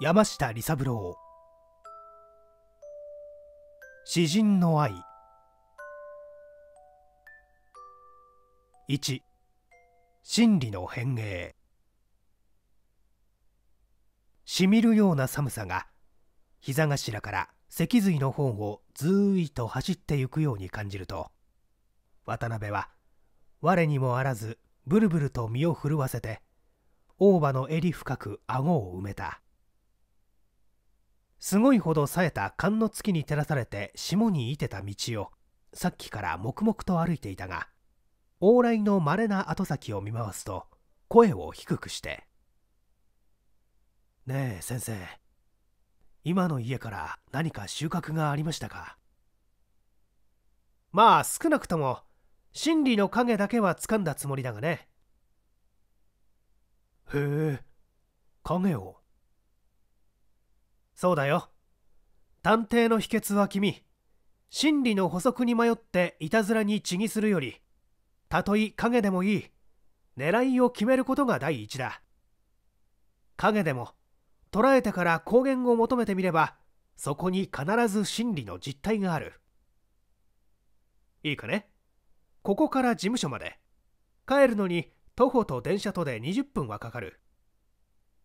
山下利三郎。詩人の愛。1真理の変影しみるような寒さが膝頭から脊髄の方をずーいと走ってゆくように感じると渡辺は我にもあらずブルブルと身を震わせて大葉の襟深く顎を埋めた。すごいほど冴えた寒の月に照らされて霜にいてた道をさっきから黙々と歩いていたが往来のまれな後先を見回すと声を低くして「ねえ先生今の家から何か収穫がありましたか?」まあ少なくとも真理の影だけは掴んだつもりだがねへえ影を？そうだよ。探偵の秘訣は君。真理の補足に迷っていたずらにちぎするよりたとえ影でもいい。狙いを決めることが第一だ。影でも捉えてから光源を求めてみればそこに必ず真理の実態がある。いいかね？ここから事務所まで。帰るのに徒歩と電車とで20分はかかる。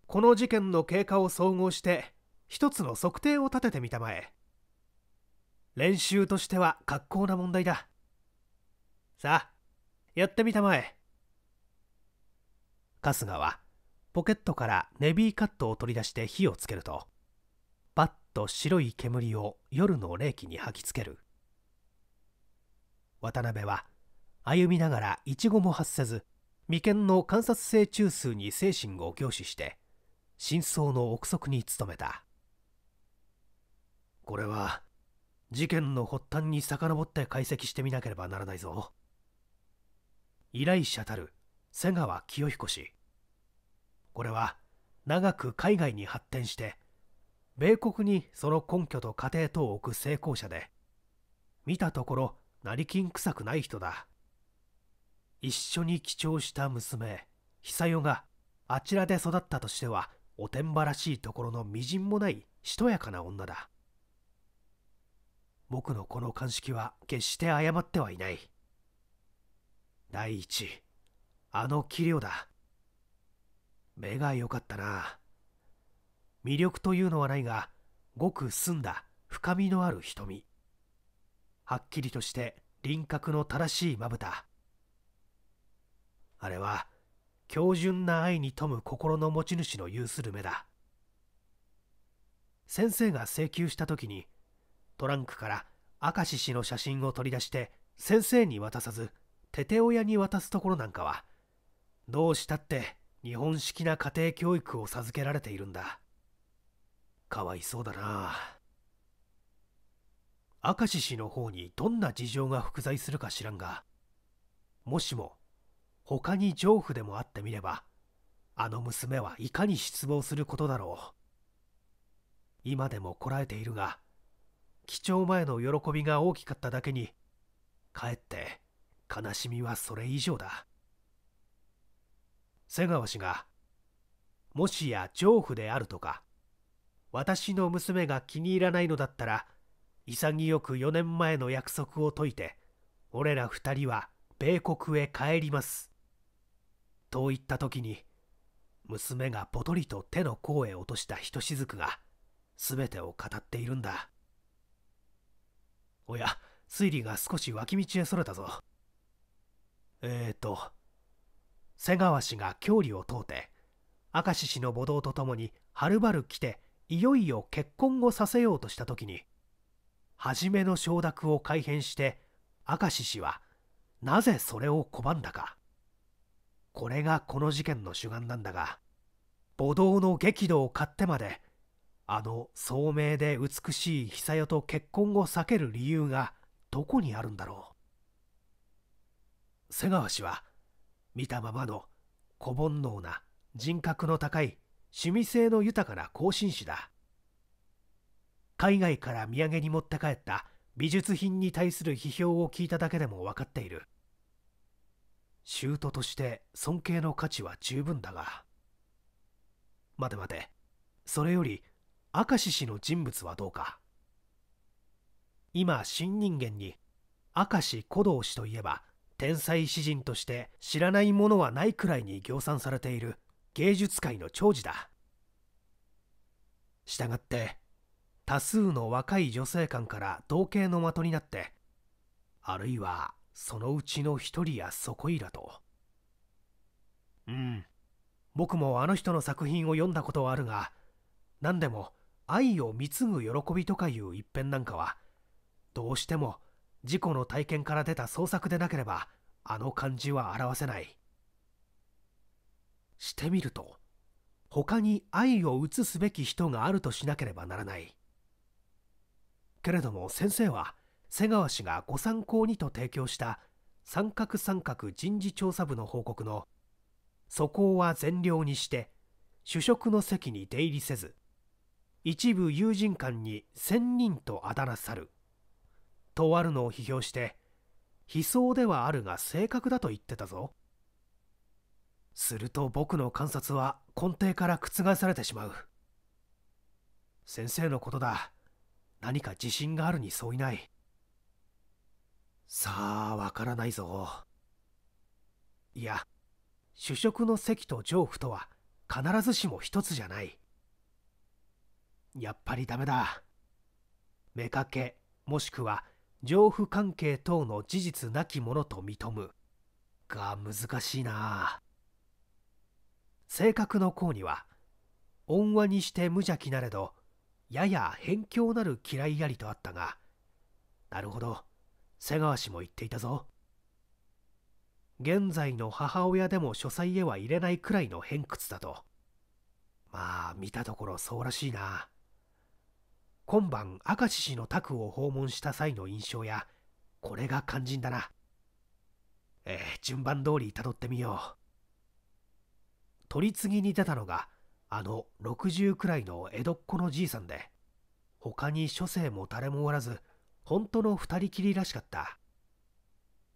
この事件の経過を総合して一つの測定を立ててみたまえ。練習としては格好な問題だ。さあやってみたまえ。春日はポケットからネビーカットを取り出して火をつけるとパッと白い煙を夜の冷気に吐きつける。渡辺は歩みながらイチゴも発せず眉間の観察性中枢に精神を凝視して真相の憶測に努めた。これは事件の発端に遡って解析してみなければならないぞ。依頼者たる瀬川清彦氏。これは長く海外に発展して米国にその根拠と家庭とを置く成功者で見たところ成金臭くない人だ。一緒に記帳した娘久代があちらで育ったとしてはおてんばらしいところのみじんもないしとやかな女だ。僕のこの鑑識は決して誤ってはいない。第一あの器量だ。目が良かったな。魅力というのはないがごく澄んだ深みのある瞳。はっきりとして輪郭の正しいまぶた。あれは強靭な愛に富む心の持ち主の有する目だ。先生が請求した時にトランクから明石氏の写真を取り出して先生に渡さずテテ親に渡すところなんかはどうしたって日本式な家庭教育を授けられているんだ。かわいそうだな。明石氏の方にどんな事情が複在するか知らんがもしも他に丈夫でもあってみればあの娘はいかに失望することだろう。今でもこらえているが記帳前の喜びが大きかっただけにかえって悲しみはそれ以上だ。瀬川氏がもしや丈夫であるとか私の娘が気に入らないのだったら潔く4年前の約束を解いて俺ら二人は米国へ帰ります。と言った時に娘がぽとりと手の甲へ落としたひとしずくが全てを語っているんだ。おや推理が少し脇道へそれたぞ。えーと瀬川氏が郷里を通って明石氏の母堂とともにはるばる来ていよいよ結婚をさせようとした時に初めの承諾を改変して明石氏はなぜそれを拒んだか。これがこの事件の主眼なんだが母堂の激怒を買ってまであの聡明で美しい久代と結婚を避ける理由がどこにあるんだろう。瀬川氏は見たままの小煩悩な人格の高い趣味性の豊かな後進士だ。海外から土産に持って帰った美術品に対する批評を聞いただけでも分かっている。舅として尊敬の価値は十分だが。待て待てそれより明石氏の人物はどうか。今新人間に明石古道氏といえば天才詩人として知らないものはないくらいに行賛されている芸術界の長寿だ。したがって多数の若い女性間から同型の的になってあるいはそのうちの一人やそこいらと。うん。僕もあの人の作品を読んだことはあるが何でも愛を貢ぐ喜びとかいう一編なんかはどうしても自己の体験から出た創作でなければあの感じは表せない。してみると他に愛を移すべき人があるとしなければならない。けれども先生は瀬川氏がご参考にと提供した三角三角人事調査部の報告の素行は善良にして主食の席に出入りせず一部友人間に千人とあだ名さる。とあるのを批評して悲壮ではあるが正確だと言ってたぞ。すると僕の観察は根底から覆されてしまう。先生のことだ。何か自信があるにそういない。さあわからないぞ。いや主食の席と上夫とは必ずしも一つじゃない。やっぱりダメだ。妾もしくは上夫関係等の事実なきものと認む。が難しいな。性格の項には温和にして無邪気なれどやや偏境なる嫌いやりとあったがなるほど。瀬川氏も言っていたぞ。現在の母親でも書斎へは入れないくらいの偏屈だと。まあ見たところそうらしいな。今晩明石氏の宅を訪問した際の印象やこれが肝心だな。えー、順番通り辿ってみよう。取り次ぎに出たのがあの60くらいの江戸っ子のじいさんで他に諸生も誰もおらず本当の二人きりらしかった。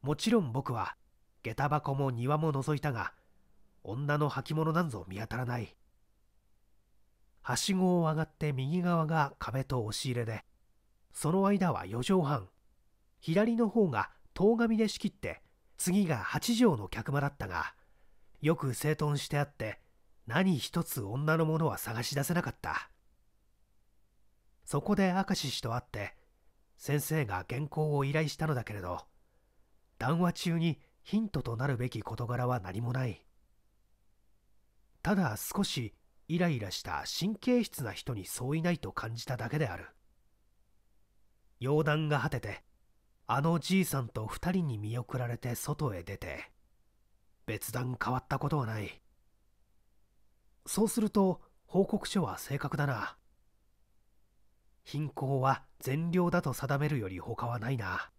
もちろん僕は下駄箱も庭も覗いたが女の履物なんぞ見当たらない。はしごを上がって右側が壁と押し入れでその間は4畳半。左の方が遠紙で仕切って次が8畳の客間だったがよく整頓してあって何一つ女のものは探し出せなかった。そこで明石氏と会って先生が原稿を依頼したのだけれど談話中にヒントとなるべき事柄は何もない。ただ少しイライラした神経質な人にそういないと感じただけである。容談が果ててあのじいさんと二人に見送られて外へ出て別段変わったことはない。そうすると報告書は正確だな。貧困は善良だと定めるより他はないな。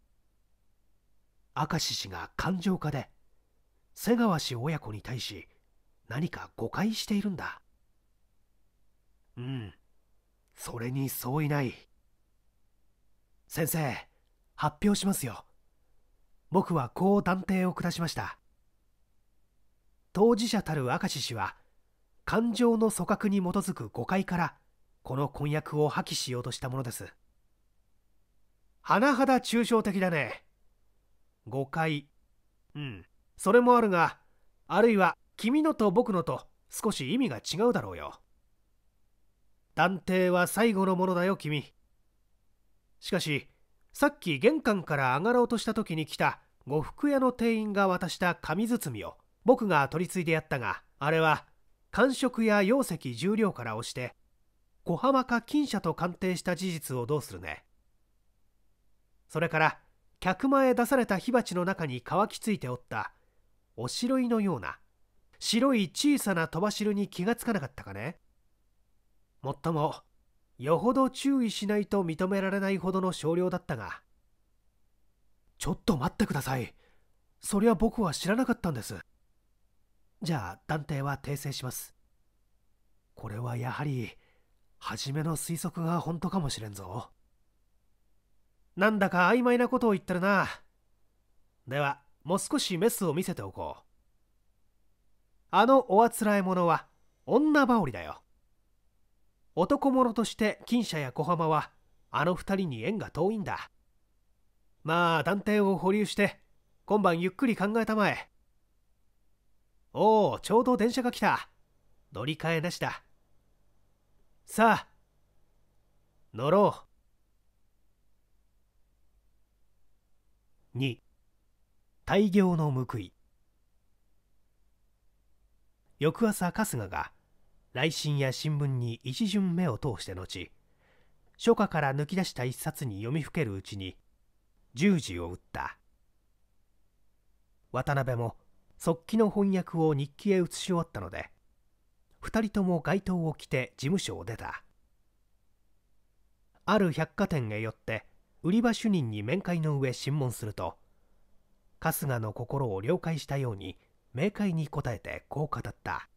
明石氏が感情家で瀬川氏親子に対し何か誤解しているんだ。うん。それに相違ない。先生発表しますよ。僕はこう断定を下しました。当事者たる明石氏は感情の組閣に基づく誤解からこの婚約を破棄しようとしたものです。甚だ抽象的だね。誤解。うん。それもあるがあるいは君のと僕のと少し意味が違うだろうよ断定は最後のものだよ君。しかしさっき玄関から上がろうとした時に来た呉服屋の店員が渡した紙包みを僕が取り次いでやったがあれは感触や容積重量から押して小浜か金車と鑑定した事実をどうするね。それから客間へ出された火鉢の中に乾きついておったおしろいのような白い小さな鳥羽汁に気がつかなかったかね。もっともよほど注意しないと認められないほどの少量だったがちょっと待ってください。そりゃ僕は知らなかったんです。じゃあ断定は訂正します。これはやはり初めの推測が本当かもしれんぞ。なんだか曖昧なことを言ってるな。ではもう少しメスを見せておこう。あのおあつらえ者は女羽織だよ。男物として金社や小浜はあの二人に縁が遠いんだ。まあ断定を保留して今晩ゆっくり考えたまえ。おおちょうど電車が来た。乗り換えなしだ。さあ乗ろう。2大行の報い。翌朝春日が来信や新聞に一巡目を通して後初夏から抜き出した一冊に読みふけるうちに十字を打った。渡辺も速記の翻訳を日記へ移し終わったので二人とも街頭を着て事務所を出た。ある百貨店へ寄って売り場主任に面会の上審問すると春日の心を了解したように明快に答えてこう語った。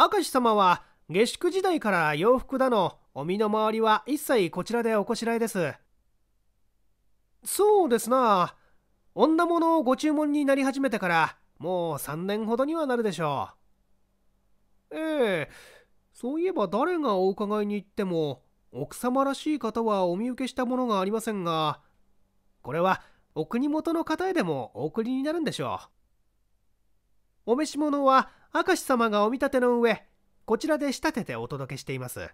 明石様は下宿時代から洋服だの。お身の回りは一切こちらでおこしらえです。そうですな。女物をご注文になり始めてからもう3年ほどにはなるでしょう。ええ。そういえば誰がお伺いに行っても奥様らしい方はお見受けしたものがありませんがこれはお国元の方へでもお送りになるんでしょう。お召し物は明石様がお見立ての上こちらで仕立ててお届けしています。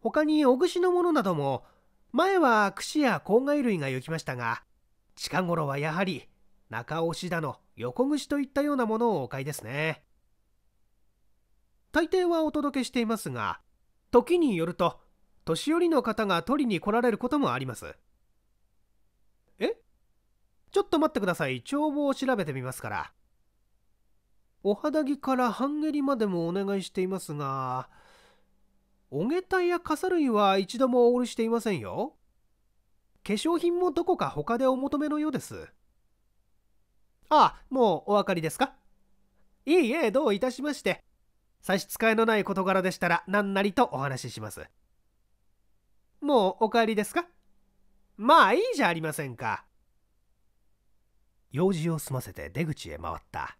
他にお串のものなども前は串や郊外類が行きましたが近頃はやはり中押しだの横串といったようなものをお買いですね。大抵はお届けしていますが時によると年寄りの方が取りに来られることもあります。え？ちょっと待ってください。帳簿を調べてみますから。お肌着から半蹴りまでもお願いしていますがお下駄や傘類は一度もお売りしていませんよ化粧品もどこか他でお求めのようです。ああ、もうお分かりですか？いいえ、どういたしまして。差し支えのない事柄でしたら何なりとお話しします。もうお帰りですか？まあいいじゃありませんか。用事を済ませて出口へ回った。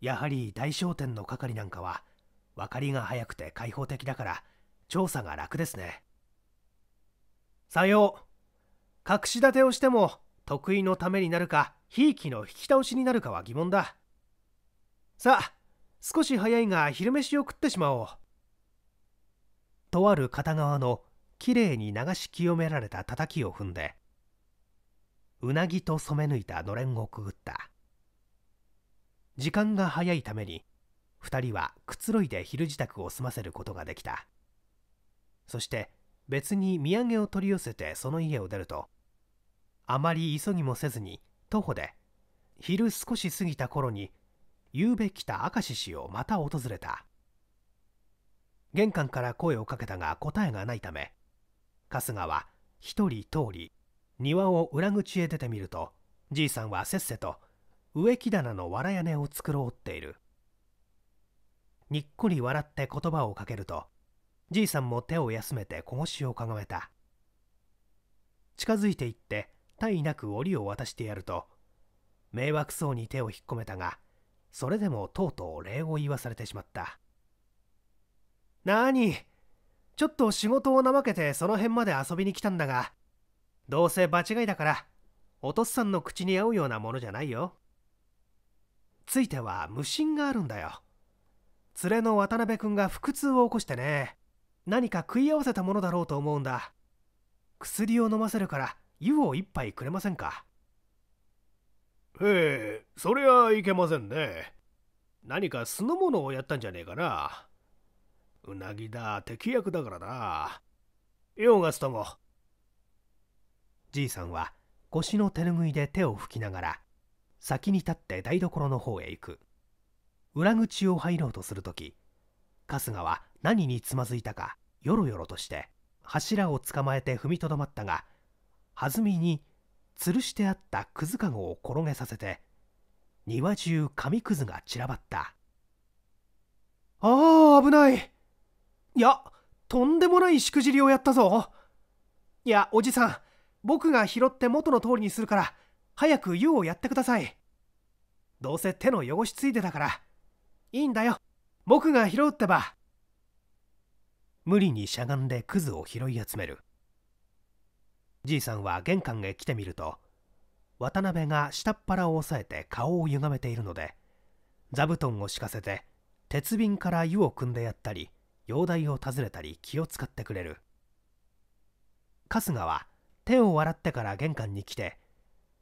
やはり大商店の係なんかは分かりが早くて開放的だから調査が楽ですね。さよう。隠し立てをしても得意のためになるかひいきの引き倒しになるかは疑問だ。さあ少し早いが昼飯を食ってしまおう。とある片側のきれいに流し清められた叩きを踏んでうなぎと染め抜いたのれんをくぐった。時間が早いために2人はくつろいで昼支度を済ませることができた。そして別に土産を取り寄せてその家を出るとあまり急ぎもせずに徒歩で昼少し過ぎた頃に夕べ来た明石氏をまた訪れた。玄関から声をかけたが答えがないため春日は一人通り庭を裏口へ出てみるとじいさんはせっせと植木棚の藁屋根を繕っている。にっこり笑って言葉をかけるとじいさんも手を休めて小腰をかがめた。近づいていって体なく檻を渡してやると迷惑そうに手を引っ込めたがそれでもとうとう礼を言わされてしまった。なにちょっと仕事を怠けてその辺まで遊びに来たんだがどうせ場違いだからお父さんの口に合うようなものじゃないよ。ついては無心があるんだよ。連れの渡辺君が腹痛を起こしてね。何か食い合わせたものだろうと思うんだ。薬を飲ませるから湯を一杯くれませんか？ええそりゃいけませんね。何か酢の物をやったんじゃねえかな。うなぎだ敵役だからな。用がすとも。じいさんは腰の手ぬぐいで手を拭きながら先に立って台所の方へ行く。裏口を入ろうとするとき春日は何につまずいたかよろよろとして柱を捕まえて踏みとどまったが弾みに吊るしてあったくずかごを転げさせて庭中紙くずが散らばった。ああ危ない。いやとんでもないしくじりをやったぞ。いやおじさん僕が拾って元の通りにするから早く湯をやってください。どうせ手の汚しついてたから。いいんだよ。僕が拾うってば。無理にしゃがんでクズを拾い集める。じいさんは玄関へ来てみると渡辺が下っ腹を押さえて顔を歪めているので座布団を敷かせて鉄瓶から湯を汲んでやったり容体を訪ねたり気を使ってくれる。春日は手を洗ってから玄関に来て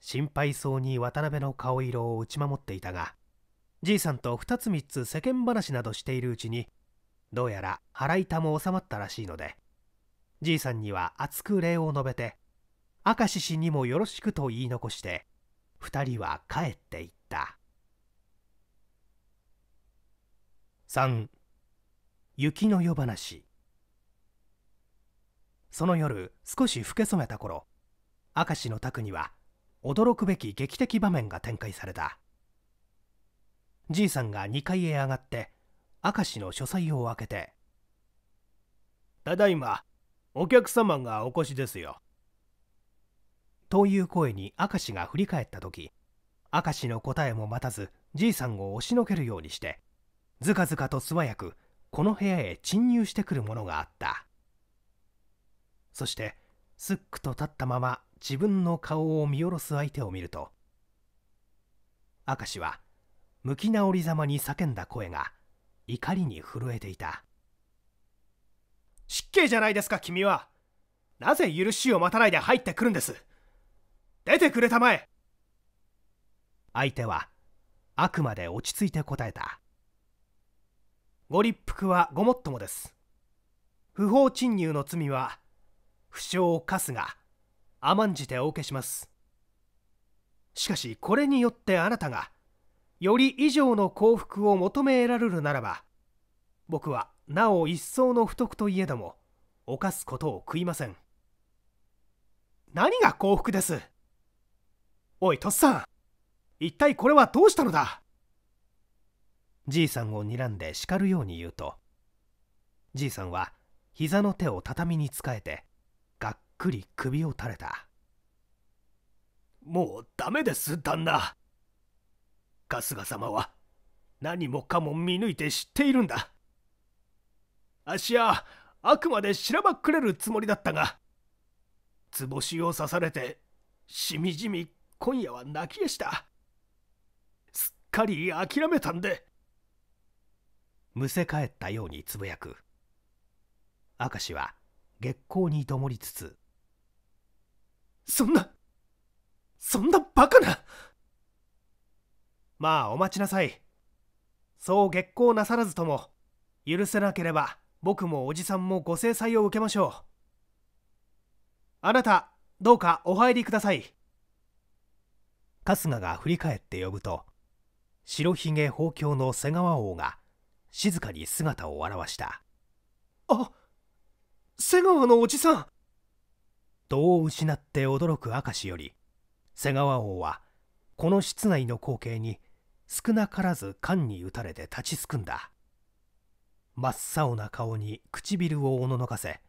心配そうに渡辺の顔色を打ち守っていたがじいさんと二つ三つ世間話などしているうちにどうやら腹痛も収まったらしいのでじいさんには熱く礼を述べて明石氏にもよろしくと言い残して二人は帰っていった。3雪の夜話。その夜少し更け染めた頃明石の宅には驚くべき劇的場面が展開された。じいさんが2階へ上がって明石の書斎を開けて「ただいまお客様がお越しですよ」という声に明石が振り返った時明石の答えも待たずじいさんを押しのけるようにしてずかずかと素早くこの部屋へ侵入してくるものがあった。そしてすっくと立ったまま自分の顔を見下ろす相手を見ると明石は向き直りざまに叫んだ声が怒りに震えていた失敬じゃないですか君は。なぜ許しを待たないで入ってくるんです？出てくれたまえ。相手はあくまで落ち着いて答えた。ご立腹はごもっともです。不法侵入の罪は不詳春日甘んじてお受けします。しかしこれによってあなたがより以上の幸福を求められるならば僕はなお一層の不徳といえども犯すことを悔いません。何が幸福です？おいとっさん。一体これはどうしたのだ？じいさんを睨んで叱るように言うとじいさんは膝の手を畳につかえてがっくり首を垂れた。もうダメです旦那春日様は何もかも見抜いて知っているんだ。あっしはあくまでしらばっくれるつもりだったが、図星を刺されてしみじみ今夜は泣きやした。すっかり諦めたんで。むせ返ったようにつぶやく。明石は月光にどもりつつ、そんな、そんなバカなまあお待ちなさい。そう月光なさらずとも、許せなければ僕もおじさんもご制裁を受けましょう。あなた、どうかお入りください。春日が振り返って呼ぶと、白ひげ宝鏡の瀬川王が静かに姿を現した。あ瀬川のおじさん戸を失って驚く明石より瀬川王はこの室内の光景に少なからず缶に打たれて立ちすくんだ。真っ青な顔に唇をおののかせ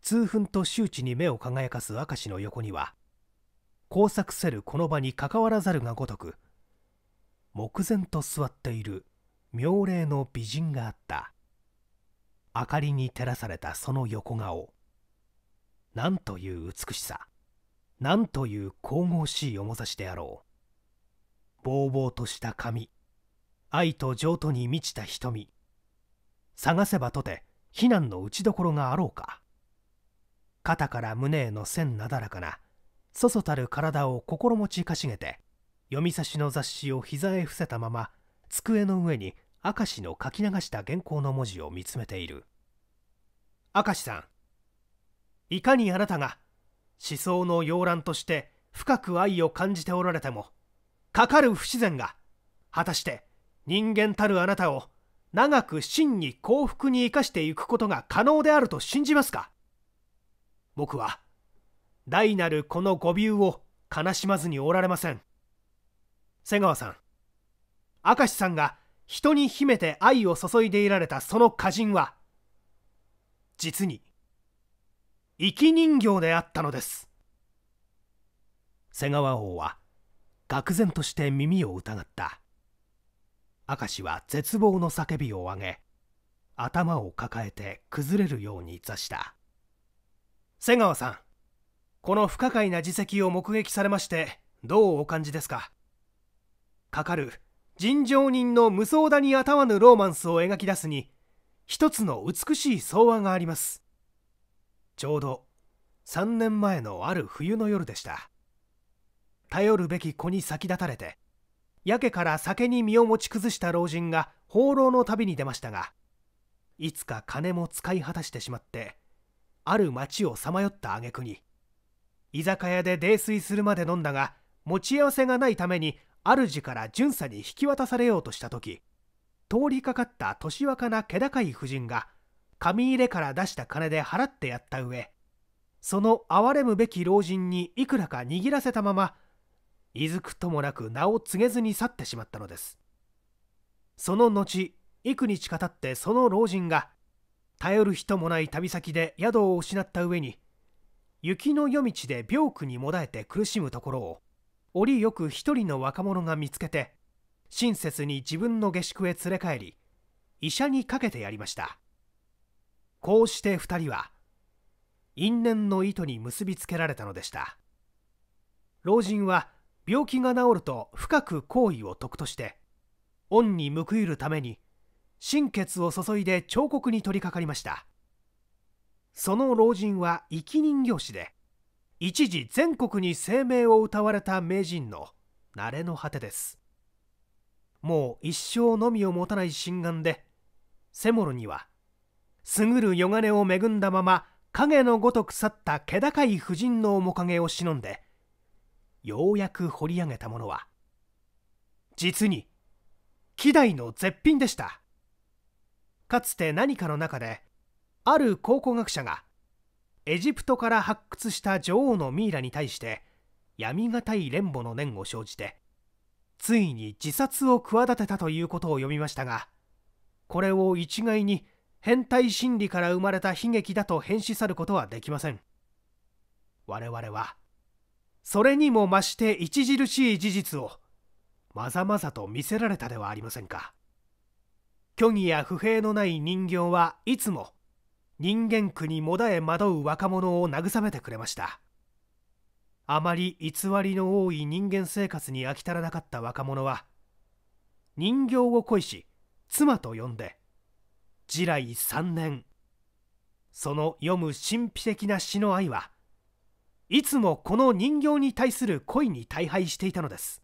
痛憤と周知に目を輝かす明石の横には工作せるこの場に関わらざるがごとく目前と座っている妙齢の美人があった。明かりに照らされたその横顔なんという美しさ。なんという神々しい面差しであろう。ぼうぼうとした髪愛と情とに満ちた瞳。探せばとて避難の打ちどころがあろうか。肩から胸への線なだらかなそそたる体を心持ちかしげて読み差しの雑誌を膝へ伏せたまま机の上に明石の書き流した原稿の文字を見つめている。明石さんいかにあなたが思想の洋蘭として深く愛を感じておられてもかかる不自然が果たして人間たるあなたを長く真に幸福に生かしていくことが可能であると信じますか？僕は大なるこの誤謬を悲しまずにおられません。瀬川さん明石さんが人に秘めて愛を注いでいられたその歌人は実に生き人形であったのです。瀬川王は愕然として耳を疑った。明石は絶望の叫びを上げ頭を抱えて崩れるように座した。瀬川さんこの不可解な自責を目撃されましてどうお感じですか？かかる尋常人の無双だにあたわぬローマンスを描き出すに一つの美しい相和があります。ちょうど3年前のある冬の夜でした。頼るべき子に先立たれてやけから酒に身を持ち崩した老人が放浪の旅に出ましたがいつか金も使い果たしてしまってある町をさまよった挙句に居酒屋で泥酔するまで飲んだが持ち合わせがないために主から巡査に引き渡されようとした時通りかかった年若な気高い婦人が紙入れから出した金で払ってやった上その憐れむべき老人にいくらか握らせたままいずくともなく名を告げずに去ってしまったのです。その後幾日かたってその老人が頼る人もない旅先で宿を失った上に雪の夜道で病苦にもだえて苦しむところを折よく一人の若者が見つけて親切に自分の下宿へ連れ帰り医者にかけてやりました。こうして二人は因縁の糸に結びつけられたのでした。老人は病気が治ると深く好意を得として恩に報いるために心血を注いで彫刻に取り掛かりました。その老人は生き人形師で一時全国に声名を歌われた名人の慣れの果てです。もう一生のみを持たない心眼でセモロには優る夜金を恵んだまま影のごとく去った気高い婦人の面影を忍んでようやく掘り上げたものは実に希代の絶品でした。かつて何かの中である考古学者がエジプトから発掘した女王のミイラに対して闇がたい連母の念を生じてついに自殺を企てたということを読みましたがこれを一概に変態心理から生まれた悲劇だと変死去ることはできません。我々はそれにも増して著しい事実をまざまざと見せられたではありませんか。虚偽や不平のない人形はいつも人間区にもだえ惑う若者を慰めてくれました。あまり偽りの多い人間生活に飽き足らなかった若者は人形を恋し妻と呼んで地来三年その読む神秘的な詩の愛はいつもこの人形に対する恋に大敗していたのです。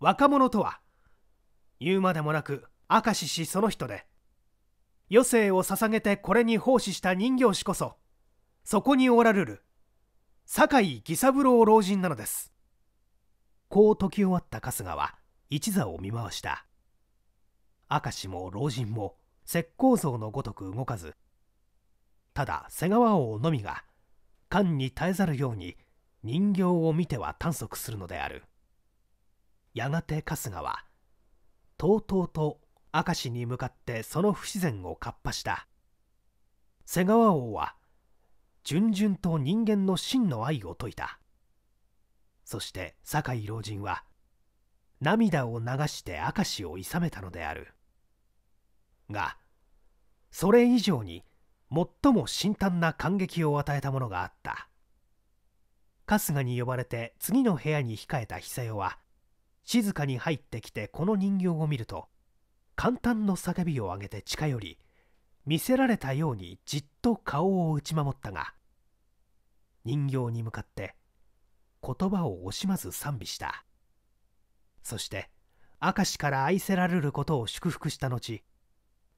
若者とは言うまでもなく明石氏その人で余生を捧げてこれに奉仕した人形師こそそこにおられる酒井義三郎老人なのです。こう時終わった春日は一座を見回した。明石も老人も石膏像のごとく動かずただ瀬川王のみが間に絶えざるように人形を見ては短足するのである。やがて春日はとうとうと明石に向かってその不自然をかっぱした。瀬川王は順々と人間の真の愛を説いた。そして酒井老人は涙を流して明石をいさめたのである。がそれ以上に最も深淡な感激を与えたものがあった。春日に呼ばれて次の部屋に控えた久代は静かに入ってきてこの人形を見ると簡単の叫びを上げて近寄り見せられたようにじっと顔を打ち守ったが人形に向かって言葉を惜しまず賛美した。そして明石から愛せられることを祝福した後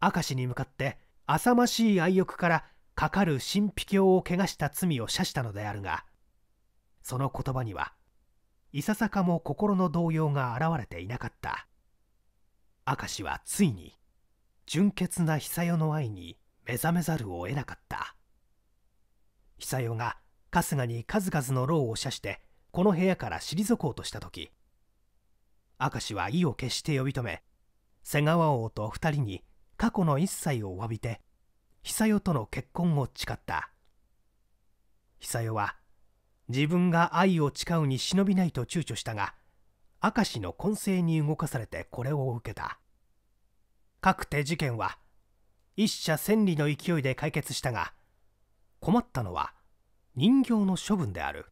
明石に向かって浅ましい愛欲からかかる神秘教を汚した罪を謝したのであるがその言葉にはいささかも心の動揺が現れていなかった。明石はついに純潔な久代の愛に目覚めざるを得なかった。久代が春日に数々の労を射してこの部屋から退こうとした時明石は意を決して呼び止め瀬川王と二人に過去の一切を詫びて久代との結婚を誓った。久代は自分が愛を誓うに忍びないと躊躇したが明石の混成に動かされてこれを受けた。各手事件は一社千里の勢いで解決したが困ったのは人形の処分である。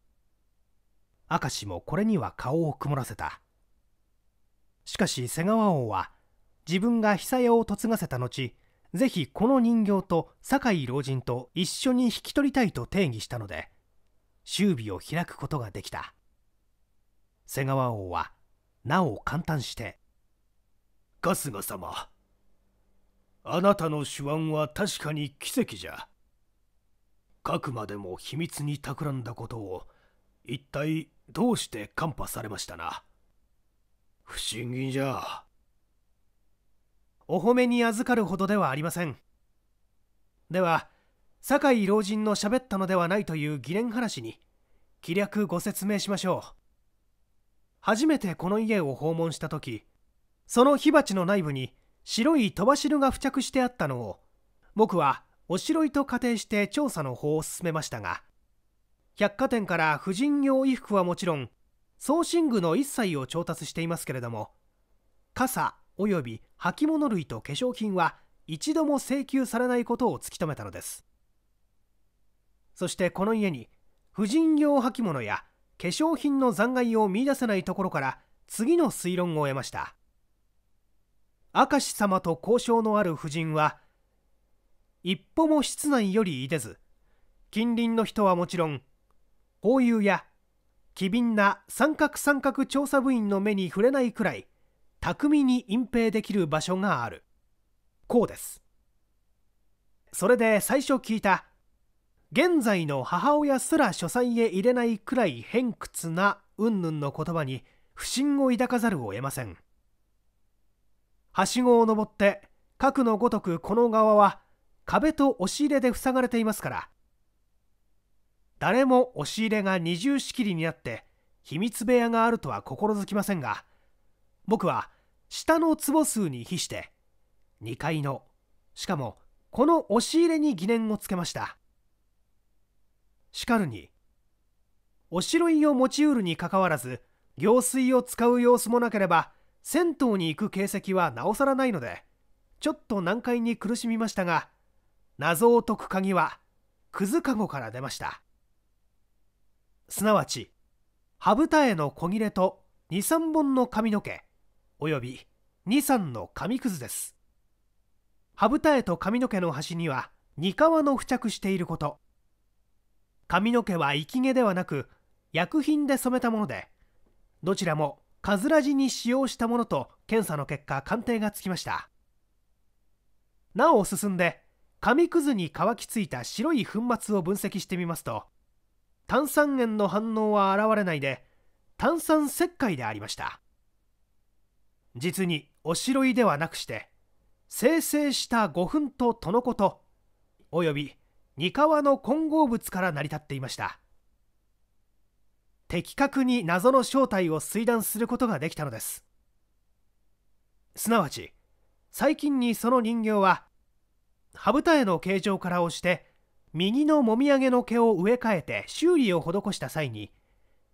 明石もこれには顔を曇らせた。しかし瀬川王は自分が久屋を嫁がせた後ぜひこの人形と酒井老人と一緒に引き取りたいと定義したので終尾を開くことができた瀬川王はなお感嘆して「春日様あなたの手腕は確かに奇跡じゃ。かくまでも秘密に企んだことを一体どうして看破されましたな。不思議じゃ。お褒めに預かるほどではありません。では、酒井老人の喋ったのではないという疑念話に気略ご説明しましょう。初めてこの家を訪問した時、その火鉢の内部に白い飛ばしるが付着してあったのを僕はおしろいと仮定して調査の方を進めましたが百貨店から婦人用衣服はもちろん送信具の一切を調達していますけれども傘および履物類と化粧品は一度も請求されないことを突き止めたのです。そしてこの家に婦人用履物や化粧品の残骸を見出せないところから次の推論を得ました。明石様と交渉のある夫人は一歩も室内よりいでず近隣の人はもちろん法友や機敏な三角三角調査部員の目に触れないくらい巧みに隠蔽できる場所がある。こうです。それで最初聞いた現在の母親すら書斎へ入れないくらい偏屈な云々の言葉に不審を抱かざるを得ません。はしごを登って核のごとくこの側は壁と押し入れで塞がれていますから誰も押し入れが二重仕切りになって秘密部屋があるとは心づきませんが僕は下の坪数に比して2階のしかもこの押し入れに疑念をつけました。しかるにおしろいを持ちうるにかかわらず行水を使う様子もなければ銭湯に行く形跡はなおさらないのでちょっと難解に苦しみましたが謎を解く鍵はくずかごから出ました。すなわち羽二重の小切れと23本の髪の毛および23の紙くずです。羽二重と髪の毛の端には二皮の付着していること。髪の毛は生き毛ではなく薬品で染めたものでどちらもカズラジに使用したものと検査の結果鑑定がつきました。なお進んで紙くずに乾きついた白い粉末を分析してみますと炭酸塩の反応は現れないで炭酸石灰でありました。実におしろいではなくして生成した五粉ととのことおよび二皮の混合物から成り立っていました。的確に謎の正体を推断することができたのです。すなわち最近にその人形は羽二重の形状から押して右のもみあげの毛を植え替えて修理を施した際に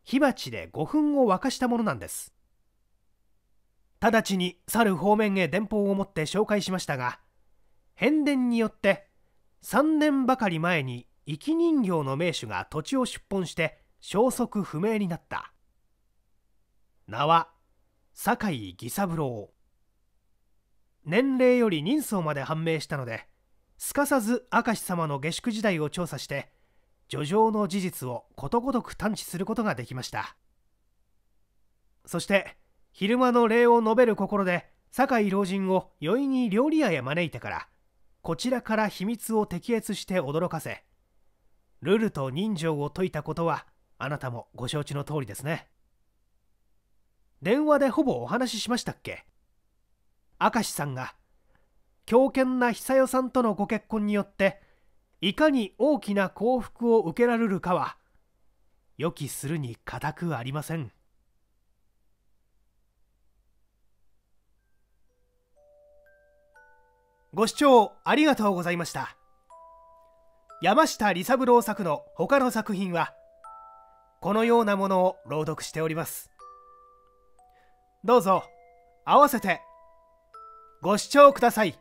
火鉢で5分を沸かしたものなんです。直ちに去る方面へ電報を持って紹介しましたが変電によって3年ばかり前に生き人形の名手が土地を出本して消息不明になった。名は酒井義三郎。年齢より人相まで判明したのですかさず明石様の下宿時代を調査して叙情の事実をことごとく探知することができました。そして昼間の礼を述べる心で酒井老人を酔いに料理屋へ招いてからこちらから秘密を摘越して驚かせルルと人情を解いたことはあなたもご承知の通りですね。電話でほぼお話ししましたっけ？明石さんが強健な久代さんとのご結婚によっていかに大きな幸福を受けられるかは予期するに固くありません。ご視聴ありがとうございました山下利三郎作の他の作品はこのようなものを朗読しておりますどうぞ合わせてご視聴ください。